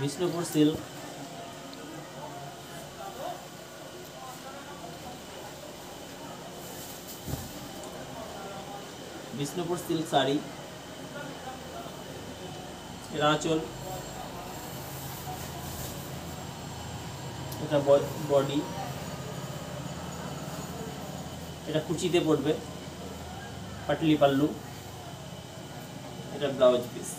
Bishnupur silk Bishnupur silk sari এটা আঁচল এটা বডি এটা কুচিতে পড়বে পাটলি পাল্লু এটা ব্লাউজ পিস